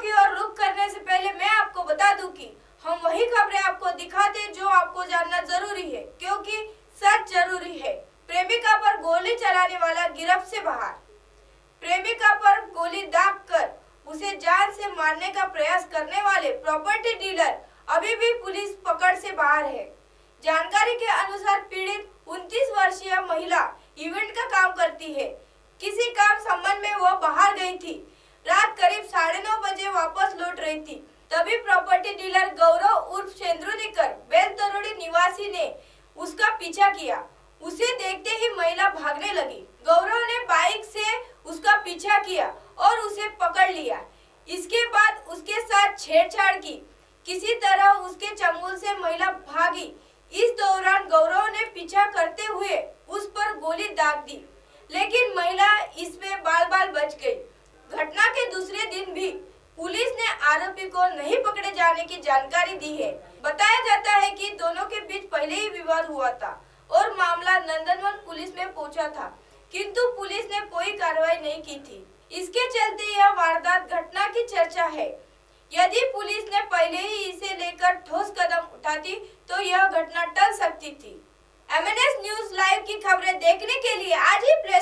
की ओर रुख करने से पहले मैं आपको बता दूँ कि हम वही खबरें आपको दिखाते जो आपको जानना ज़रूरी है, क्योंकि सच ज़रूरी है। प्रेमिका पर गोली चलाने वाला गिरफ्त से बाहर। प्रेमिका पर गोली दाग कर उसे जान से मारने का प्रयास करने वाले प्रॉपर्टी डीलर अभी भी पुलिस पकड़ से बाहर है। जानकारी के अनुसार पीड़ित 29 वर्षीय महिला इवेंट का काम करती है। किसी काम संबंध में वह बाहर गई थी। रात करीब रही थी तभी प्रॉपर्टी डीलर गौरव उर्फ़ चंद्रुनिकर बेल तरोड़ी निवासी ने उसका पीछा किया. उसे देखते ही महिला भागने लगी. गौरव ने बाइक से उसका पीछा किया और उसे पकड़ लिया. इसके बाद उसके साथ छेड़छाड़ की. किसी तरह उसके चंगुल से महिला भागी. इस दौरान गौरव ने पीछा करते हुए उस पर गोली दाग दी. लेकिन महिला इसमें बाल बाल बच गई. घटना के दूसरे दिन भी पुलिस ने आरोपी को नहीं पकड़े जाने की जानकारी दी है। बताया जाता है कि दोनों के बीच पहले ही विवाद हुआ था और मामला नंदनवन पुलिस में पहुँचा था, किंतु पुलिस ने कोई कार्रवाई नहीं की थी। इसके चलते यह वारदात घटना की चर्चा है। यदि पुलिस ने पहले ही इसे लेकर ठोस कदम उठाती तो यह घटना टल सकती थी। एमएनएस न्यूज़ लाइव की खबरें देखने के लिए आज ही प्ले